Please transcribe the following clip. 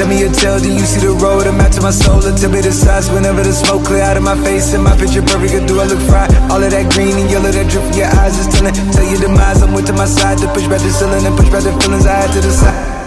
Tell me your tale, do you see the road? I'm out to my soul, and tell me the size Whenever the smoke clear out of my face. And my picture perfect, or do I look fried? All of that green and yellow that drip from your eyes is telling. Tell your demise, I'm with to my side. To push back the ceiling and push back the feelings I had to the side.